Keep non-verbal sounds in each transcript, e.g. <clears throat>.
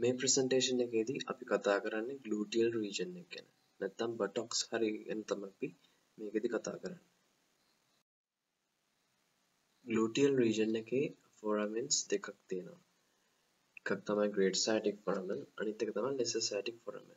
මේ ප්‍රසන්ටේෂන් එකේදී අපි කතා කරන්නේ ග්ලූටියල් රීජන් එක ගැන. නැත්නම් බටොක්ස් හරි ගැන තමයි අපි මේකෙදි කතා කරන්නේ. ග්ලූටියල් රීජන් එකේ ෆොරමන්ස් දෙකක් තියෙනවා. එකක් තමයි ග්‍රේට් සයිටික් ෆොරමන් අනිත් එක තමයි ලෙසර් සයිටික් ෆොරමන්.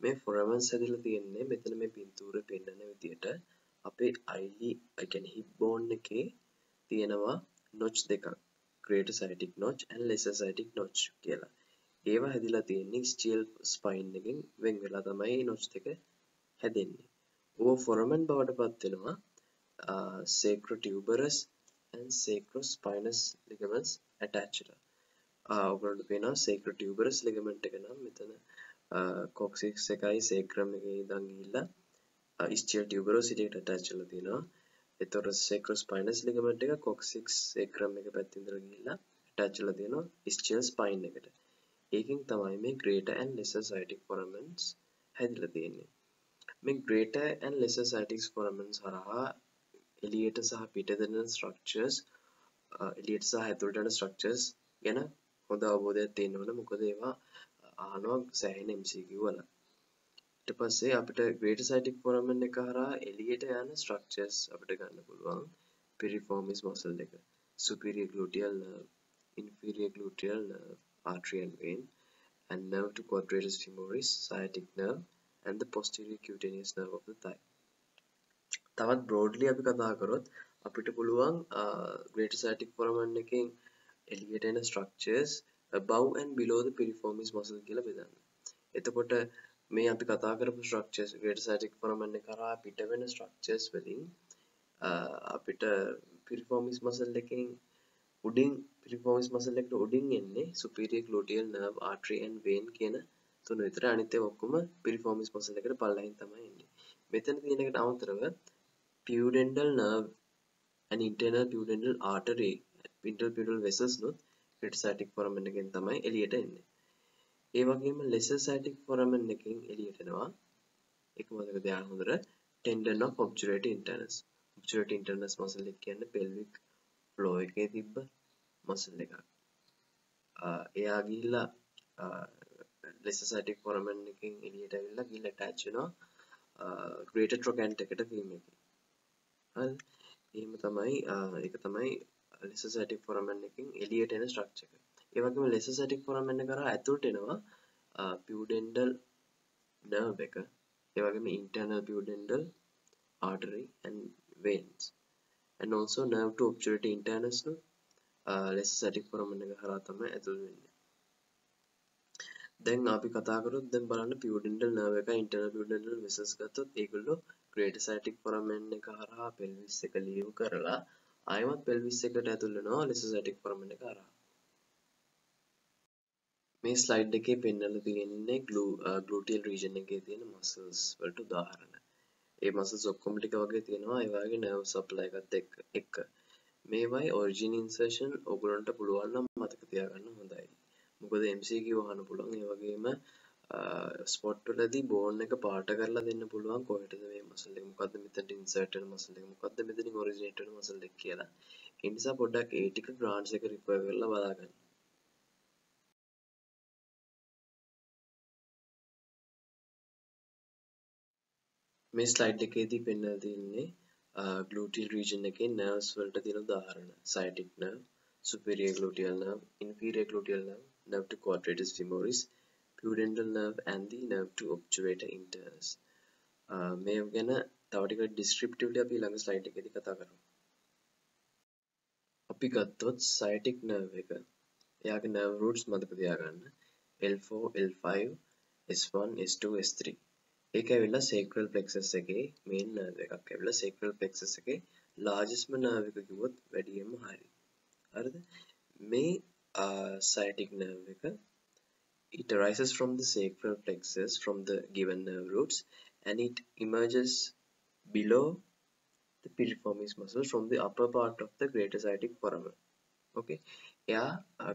මේ ෆොරමන්ස් හැදිලා තියෙන්නේ මෙතන මේ පින්තූරේ පෙන්නන විදියට අපේ අයිලි ඒ කියන්නේ හිප් බෝන් එකේ තියෙනවා නොච් දෙකක්. Greater sciatic notch and lesser cytic notch කියලා. ඒවා හැදිලා තියෙන්නේ ස්ටියල් ස්පයින් එකෙන් වෙන් වෙලා තමයි නොච් දෙක හැදෙන්නේ. ඕව ෆොරමන් බවට පත් වෙනවා sacrotuberous and sacrospinous ligaments attached. ඔයගොල්ලන්ට පේනවා sacrotuberous ligament එක නම් මෙතන coccyx එකයි sacrum එකේ ඉඳන් ගිහිල්ලා ischial tuberosity එකට attach වෙලා තියෙනවා. එතකොට sacrospinous ligament එක coccyx sacrum එක පැත්තේ ඉඳලා ගිහිල්ලා attach වෙලා තියෙනවා ischial spine එකට. ඒකෙන් තමයි මේ greater and lesser sciatic foramens හැදිලා තියෙන්නේ. මේ greater and lesser sciatic foramens හරහා එළියට සහ පිටට දෙන structures එළියට සහ ඇතුළට යන structures ගැන හොඳ අවබෝධයක් තියෙන්න ඕන. මොකද ඒවා අහනවා සෑහෙන MCQ වල. ඊට පස්සේ අපිට greater sciatic foramen එක හරහා එළියට යන structures අපිට ගන්න පුළුවන්. piriformis muscle එක, superior gluteal nerve, inferior gluteal nerve, artery and vein, and nerve to quadratus femoris, sciatic nerve, and the posterior cutaneous nerve of the thigh. තවත් broadly අපි කතා කරොත් අපිට පුළුවන් greater sciatic foramen එකෙන් එළියට එන structures above and below the piriformis muscle කියලා බෙදන්න. එතකොට මේ අපි කතා කරපු structures greater sciatic foramen එක කරා පිට වෙන structures වලින් අපිට piriformis muscle එකෙන් උඩින් piriformis muscle එකට උඩින් එන්නේ superior gluteal nerve artery and vein කියන තුන විතර අනිත් ඒවා ඔක්කොම piriformis muscle එකට පල්ලෙහින් තමයි එන්නේ. මෙතන තියෙන එකට අමතරව pudendal nerve and internal pudendal artery interpudal vessels නොත් metastatic foramen එකෙන් තමයි එළියට එන්නේ. ඒ වගේම lesser sciatic foramen එකෙන් එළියට එනවා. ඒක මතක තියාගන්න හොඳට tendon of obturator internus. obturator internus muscle එක කියන්නේ pelvic floor එකේ තිබ්බ muscle එකක්. එයා ගිහිල්ලා lesser sciatic foramen එකෙන් එළියට ඇවිල්ලා ගිහිල්ලා attach වෙනවා greater trochanter එකට film එකේ. හරි. එහෙම තමයි ඒක තමයි ලෙසසටික් ෆොරමන් එකෙන් එලියට එන ස්ට්‍රක්චර් එක. ඒ වගේම ලෙසසටික් ෆොරමන් එක කරා ඇතුළට එනවා පියුඩෙන්ඩල් නර්ව් එක. ඒ වගේම internal pudendal artery and veins and also nerve to obturator internus ను ලෙසසටික් ෆොරමන් එක කරා තමයි ඇතුල් වෙන්නේ. දැන් අපි කතා කරොත් දැන් බලන්න පියුඩෙන්ඩල් නර්ව් එක ඉන්ටර්නල් පියුඩෙන්ඩල් වෙසල්ස් ගත්තොත් ඒගොල්ලෝ ග්‍රේටර් සයිටික් ෆොරමන් එක හරහා පෙල්විස් එක ලීව් කරලා ආයමත් පෙල්විස් එකට ඇතුල් වෙනවා ලෙසසටික් ෆොරමන් එක හරහා. මේ ස්ලයිඩ් එකේ පෙන්වලා තියෙන්නේ ග්ලූටියල් රීජන් uh, එකේ තියෙන මසල්ස් වලට උදාහරණ. ඒ මසල්ස් ඔක්කොම ටික වගේ තියෙනවා ඒ වගේ නර්ව් සප්ලයි එකත් එක්ක එක්ක. මේවයි ඔරිජින් ඉන්සර්ෂන් ඔයගොල්ලන්ට පුළුවන් නම් මතක තියාගන්න හොඳයි. මොකද MCQ අහන්න පුළුවන් ඒ වගේම ස්පොට් වලදී බෝන් එක පාට කරලා දෙන්න පුළුවන් කොහෙටද මේ මසල් එක මොකද්ද මෙතනට ඉන්සර්ට් වෙන මසල් එක මොකද්ද මෙතනින් ඔරිජිනේට් වෙන මසල් එක කියලා. ඒ නිසා පොඩ්ඩක් ඒ ටික ග්‍රාන්ට්ස් එක රිෆර් කරලා බලාගන්න. මේ ස්ලයිඩ් එකේදී පෙන්වලා තියෙන්නේ ග්ලූටියල් රීජන් එකේ නර්ව්ස් වලට තියෙන උදාහරණ. Sciatic nerve, superior gluteal nerve, inferior gluteal nerve, nerve to quadratus femoris, pudendal nerve and the nerve to obturator internus. මේ ගැන තව ටික ඩිස්ක්‍රිප්ටිව්ලි අපි ළඟ ස්ලයිඩ් එකේදී කතා කරමු. අපි ගත්තොත් sciatic nerve එක. එයාගේ nerve roots මතක තියාගන්න. L4, L5, S1, S2, S3. ඒක ඇවිල්ලා sacral plexus එකේ main nerve එකක් ඇවිල්ලා sacral plexus එකේ largest nerve එක කිව්වොත් වැඩියෙන්ම හරි. හරිද? මේ sciatic nerve එක it arises from the sacral plexus from the given nerve roots and it emerges below the piriformis muscle from the upper part of the greater sciatic foramen. Okay. එයා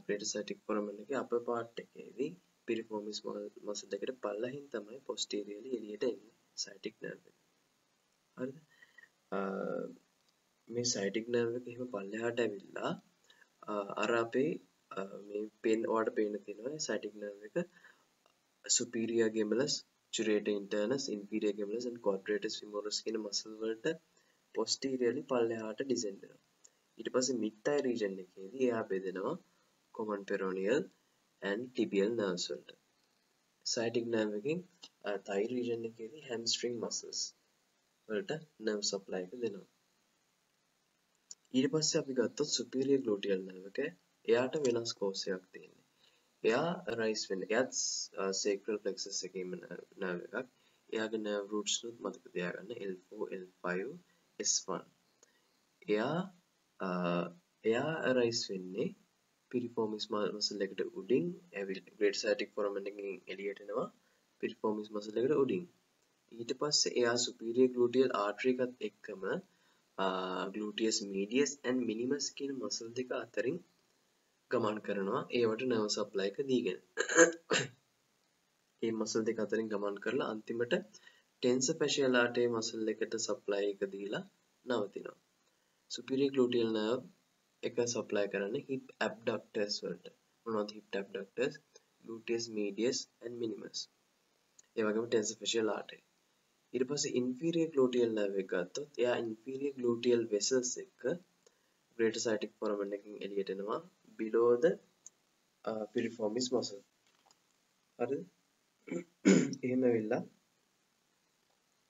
greater sciatic foramen එකේ upper part එකේදී piriformis muscle එකට පල්ලහින් තමයි posteriorly එළියට එන්නේ sciatic nerve එක. හරිද? මේ sciatic nerve එක එහෙම පල්ලෙහාට ඇවිල්ලා අර අපේ මේ පෙන් ඕට පේන තියෙනවා සයිටික් නර්ව් එක superior gemellus curator internus inferior gemellus and quadratus femoris කියන මසල් වලට posteriorly පල්ලෙහාට descend වෙනවා ඊට පස්සේ mid thigh region එකේදී එයා බෙදෙනවා common peroneal and tibial nerves වලට sciatic nerve එකෙන් thigh region එකේදී hamstring muscles වලට nerve supply එක දෙනවා ඊට පස්සේ අපි ගත්තොත් superior gluteal nerve එක එයාට වෙනස් කෝස් එකක් තියෙන්නේ එයා රයිස් වෙන්නේ එයාත් sacral plexus එකේ ඉන්න nerve එකක් එයාගේ nerve roots නුත් මතක තියාගන්න L4 L5 S1 එයා එයා රයිස් වෙන්නේ පිරිෆෝමිස් මසල් එකට උඩින් ඇවිල් ග්‍රේට් සයිටික් ෆොරමන් එකකින් එළියට එනවා පිරිෆෝමිස් මසල් එකට උඩින්. ඊට පස්සේ එයා සුපීරියර් ග්ලූටියල් ආර්ටරි එකත් එක්කම ග්ලූටියස් මීඩියස් ඇන්ඩ් මිනිමස් කියන මසල් දෙක අතරින් ගමන් කරනවා. ඒවට නර්ව් සප්ලයි එක දීගෙන. <coughs> ඒ මසල් දෙක අතරින් ගමන් කරලා අන්තිමට ටෙන්සර් ෆැෂියල් ආර්ටේ මසල් එකට සප්ලයි එක දීලා නවතිනවා. superior gluteal nerve එක supply කරන්නේ hip abductors වලට. මොනවද hip abductors? Gluteus medius and minimus. ඒ වගේම tensor fascial artery. ඊට පස්සේ inferior gluteal nerve එක ගත්තොත් එයා inferior gluteal vessels එක greater sciatic foramen එකකින් එළියට එනවා. Below the uh, piriformis muscle. හරිද? <clears throat> එහෙම වෙලා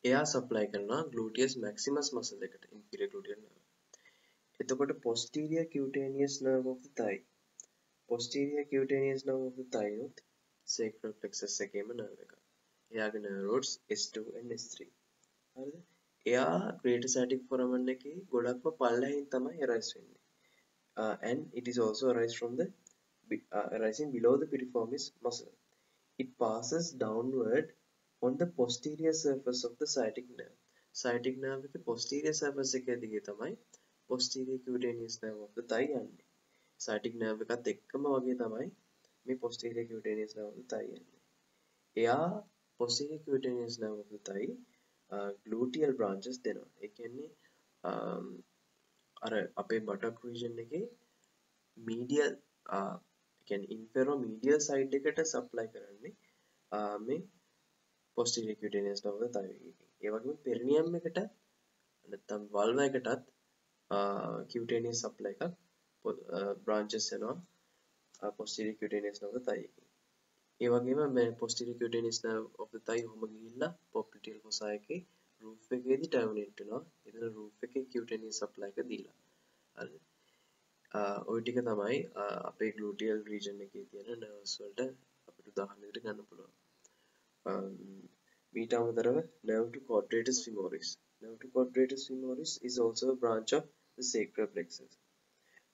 එයා සප්ලයි කරනවා gluteus maximus muscle එකට inferior gluteal nerve එතකොට posterior cutaneous nerve of the thigh posterior cutaneous nerve of the thigh උත් sacral plexus එකේම nerve එකක්. එයාගේ nerve roots S2 and S3. හරිද? එයා greater sciatic foramen එකේ ගොඩක්ම පල්ලෙහින් තමයි arise වෙන්නේ. Uh, and it is also arise from the uh, arising below the piriformis muscle. It passes downward on the posterior surface of the sciatic nerve. sciatic nerve එකේ posterior surface එකේ දිගේ තමයි posterior cutaneous nerve of the thigh යන්නේ. sciatic nerve එකත් එක්කම වගේ තමයි මේ posterior cutaneous nerve of the thigh යන්නේ. එයා posterior cutaneous nerve of the thigh uh, gluteal branches දෙනවා. ඒ කියන්නේ um, අර අපේ buttock region එකේ medial uh, කියන්නේ infero-medial side එකට supply කරන්නේ uh, මේ posterior cutaneous nerve of the thigh එකකින්. ඒ වගේම perineum එකට නැත්නම් vulva එකටත් cutaneous supply එකක් branches එනවා posterior cutaneous nerve of the thigh එකකින්. ඒ වගේම මේ posterior cutaneous nerve of the thigh ඔහොම ගිහිල්ලා popliteal fossa එකේ roof එකේදී terminate වෙනවා. එතන roof එකේ cutaneous supply එක දීලා. හරිද? ඔය ටික තමයි අපේ gluteal region එකේ තියෙන nerves වලට අපිට උදාහරණයකට ගන්න පුළුවන්. මීට අමතරව nerve to quadratus femoris. nerve to quadratus femoris is also a branch of the sacral plexus.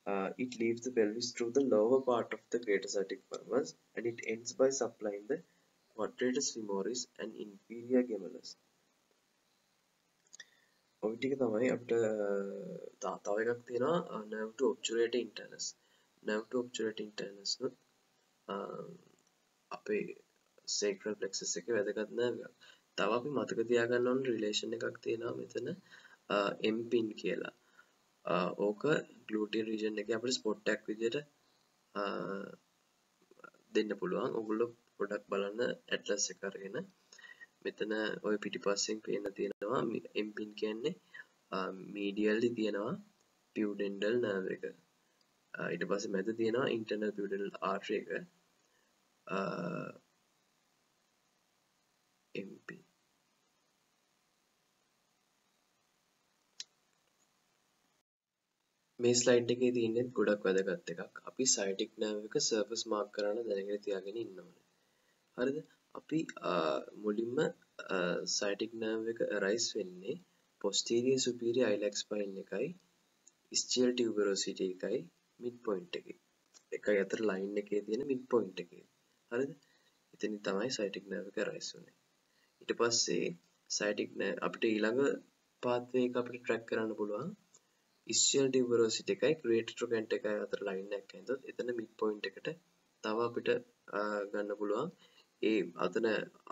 Uh, it leaves the pelvis through the lower part of the greater sciatic femur and it ends by supplying the quadratus femoris and inferior gemellus. ඔය ටික තමයි අපිට තව එකක් තියෙනවා nerve to obturator internus. nerve to obturator internus නුත් අපේ sacral plexus එකේ වැදගත් nerve එකක්. තව අපි මතක තියාගන්න ඕන රිලේෂන් එකක් තියෙනවා මෙතන. M pin කියලා. ඕක ගලටියල් රීජන් එක අපට ස්පොට්ටක් විදියට දෙන්න පුළුවන්. ඔගුල්ලො පොඩක් බලන්න ඇටලස් එකරගෙන මෙතන ඔය පිටි පස්සෙන් පේන තියෙනවා එම්පින් කියන්නේ මීඩියල්ලි තියෙනවා පියඩෙන්ඩල් නාව එක. ඊට පස්ස මැද තියෙනවා ඉන්ටර්නල් පියඩල් ආර්ය එක එම්පින් මේ ස්ලයිඩ් එකේ තියෙන්නේ ගොඩක් වැදගත් එකක්. අපි සයිටික් නර්ව් එක සර්ෆස් මාක් කරන්න දැනගෙන තියාගෙන ඉන්න ඕනේ. හරිද? අපි මුලින්ම සයිටික් නර්ව් එක අරයිස් වෙන්නේ posterior superior iliac spine එකයි ischial tuberosity එකයි mid point එකේ. එකයි අතර line එකේ තියෙන mid point එකේ. හරිද? එතනින් තමයි සයිටික් නර්ව් එක අරයිස් වෙන්නේ. ඊට පස්සේ සයිටික් අපිට ඊළඟ පාත්වේ එක අපිට ට්‍රැක් කරන්න පුළුවන් ඉස්සියල් ටිවරෝසිට එකයි ක්‍රේට ට්‍රොකන්ට එකයි අතර ලයින් එකක් ඇඳොත් එතන මිඩ් පොයින්ට් එකට තව අපිට ගන්න පුළුවන්. ඒ අතන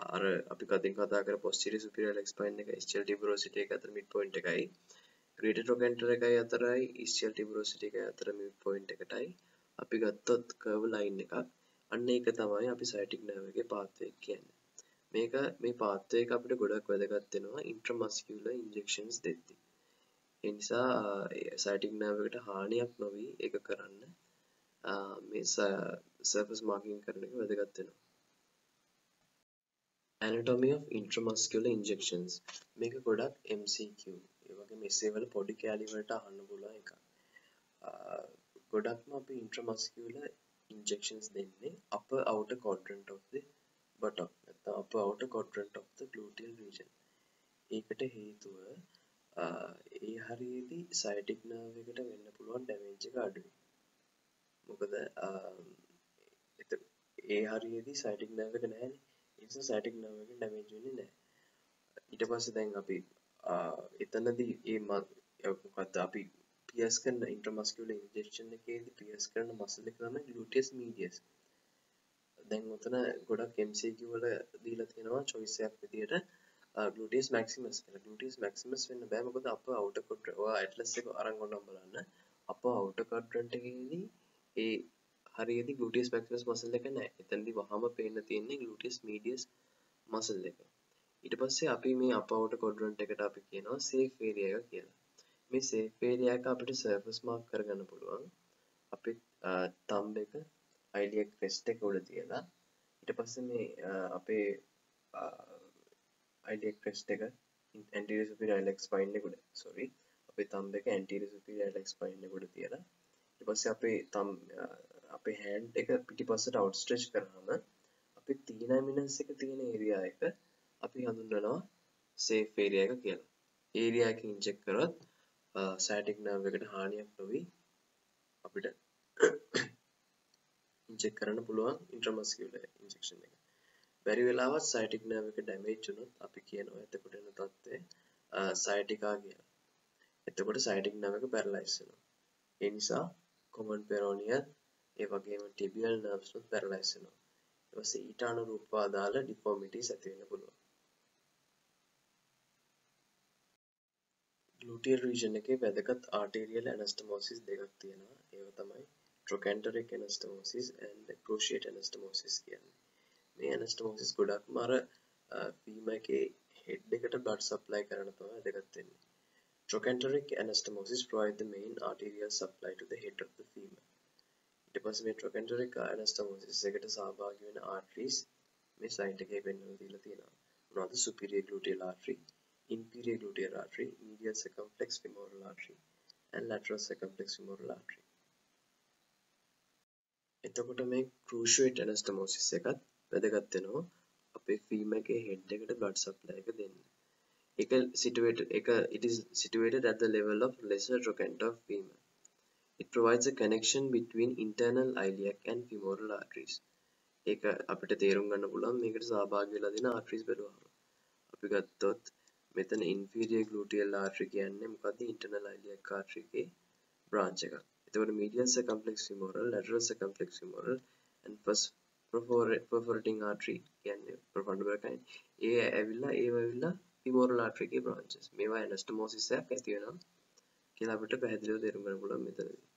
අර අපි කතින් කතා කර පොස්ටිරි සුපිරියර් එක්ස්පයින් එක ඉස්සියල් ටිවරෝසිට එක අතර මිඩ් පොයින්ට් එකයි. ක්‍රේට ට්‍රොකන්ට එකයි අතරයි ඉස්සියල් ටිවරෝසිට එකයි අතර මිඩ් පොයින්ට් එකටයි. අපි ගත්තොත් කර්ව් ලයින් එකක්. අන්න ඒක තමයි අපි සයිටික් නර්ව් එකේ පාත්වේ කියන්නේ. මේක මේ පාත්වේ එක අපිට ගොඩක් වැදගත් වෙනවා ඉන්ට්‍රාමස්කියුලර් ඉන්ජෙක්ෂන්ස් දෙද්දී. ඒ නිසා සයිටික් නර්ව් එකට හානියක් නොවි ඒක කරන්න මේ සර්ෆස් මාකින් කරන එක වැදගත් වෙනවා. Anatomy of intramuscular injections. මේක ගොඩක් MCQ ඒ වගේ මෙසේ වල පොඩි කෑලි වලට අහන්න පුළුවන් එකක්. ගොඩක්ම අපි intramuscular injections දෙන්නේ upper outer quadrant of the bottom නැත්නම් upper outer quadrant of the gluteal region. ඒකට හේතුව ඒ හරියේදී සයිටික් නර්ව් එකට වෙන්න පුළුවන් ඩැමේජ් එක අඩුයි. මොකද ඒ හරියේදී සයිටික් නර්ව් එක නැහැනේ. නිසා සෑටික් නර්ව් එක ඩැමේජ් වෙන්නේ නැහැ. ඊට පස්සේ දැන් අපි එතනදී ඒ මොකද්ද අපි පියස් කරන ඉන්ට්‍රාමස්කියුලර් ඉන්ජෙක්ෂන් එකේදී පියස් කරන මසල් එක තමයි ග්ලූටියස් මීඩියස් දැන් උතන ගොඩක් MCQ වල දීලා තියෙනවා choice එකක් විදියට. ග්ලූටියස් මැක්සිමස් කියලා. ග්ලූටියස් මැක්සිමස් වෙන්න බෑ. මොකද අප අවුටර් කොට්‍රන්ට් ඔයා ඇට්ලස් එක අරන් ගොඩක් බලන්න. අප අවුටර් කොට්‍රන්ට් එකේදී ඒ හරියදි ගලටියස් මැක්සිමස් මසල් එක නෑ. එතනදි වහම පේන්න තියෙන්නේ ගලටියස් මීඩියස් මසල් එක. ඊට පස්සේ අපි මේ අපවට කොඩරන්ට් එකට අපි කියනවා සේෆ් ඒරියා එක කියලා. මේ සේෆ් ඒරියා එක අපිට සර්ෆස් මාක් කරගන්න පුළුවන්. අපි තම්බ එක අයිඩියක් ක්‍රෙස්ට් එක උඩ තියලා. ඊට පස්සේ මේ අපේ අයිඩියක් ක්‍රෙස්ට් එක ඇන්ටිරියර් සුපීරියර් අයිලෙක්ස් ස්පයින් එක උඩ සෝරි අපේ තම්බ එක ඇන්ටිරියර් සුපීරියර් අයිලෙක්ස් ස්පයින් එක උඩ තියලා ඊට පස්සේ අපේ තම් අපේ හැන්ඩ් එක පිටිපස්සට අවට්ස්ට්‍රෙච් කරාම අපි තීන මිනස් එක තියෙන ඒරියා එක අපි හඳුන්වනවා සේෆ් ඒරියා එක කියලා. ඒරියා එක ඉන්ජෙක්ට් කරොත් සෑටික් නර්ව් එකට හානියක් නොවි අපිට ඉන්ජෙක්ට් කරන්න පුළුවන් ඉන්ට්‍රාමස්කියුලර් ඉන්ජෙක්ෂන් එක. බැරි වෙලාවත් සයිටික් නර්ව් එක ඩැමේජ් වුණොත් අපි කියනවා එතකොට එන තත්ත්වය සයිටිකා කියලා. එතකොට සයිටික් නර්ව් එක පැරලයිස් වෙනවා. ඒ නිසා කොමන් පෙරෝනිය ඒ වගේම ටිබියල් නර්ව්ස් උත් පැරලයිස් වෙනවා. ඊට පස්සේ ඊට අනුරූපව අදාළ ඩිෆෝමිටිස් ඇති වෙන්න පුළුවන්. ග්ලූටියල් රීජන් එකේ වැදගත් ආටීරියල් ඇනස්ටමෝසිස් දෙකක් තියෙනවා. ඒව තමයි trochanteric anastomosis and cruciate anastomosis කියන්නේ. මේ ඇනස්ටමෝසිස් ගොඩක්ම අර ෆීම එකේ හෙඩ් එකට බ්ලඩ් සප්ලයි කරන තමයි වැදගත් වෙන්නේ. Trochanteric anastomosis provide the main arterial supply to the head of the femur. ඊට පස්සේ මේ trochanteric anastomosis එකට සහභාගී වෙන arteries මේ slide එකේ පෙන්වලා දීලා තියෙනවා. මොනවද superior gluteal artery, inferior gluteal artery, medial circumflex femoral artery and lateral circumflex femoral artery. එතකොට මේ cruciate anastomosis එකත් වැදගත් වෙනවා අපේ ෆීම එකේ හෙඩ් එකට blood supply එක දෙන්න. එක situated එක it is situated at the level of lesser trochanter of femur. It provides a connection between internal iliac and femoral arteries. ඒක අපිට තේරුම් ගන්න පුළුවන් මේකට සහභාගී වෙලා දෙන arteries බැලුවම. අපි ගත්තොත් මෙතන inferior gluteal artery කියන්නේ මොකද්ද internal iliac artery එකේ branch එකක්. එතකොට medial circumflex femoral, lateral circumflex femoral and first perforating artery කියන්නේ perpendicular kind. ඒ ඇවිල්ලා ඒව ඇවිල්ලා femoral artery එකේ branches මේවා anastomosisයක් ඇති වෙනවා කියලා අපිට පැහැදිලිව තේරුම් ගන්න පුළුවන් මෙතනදී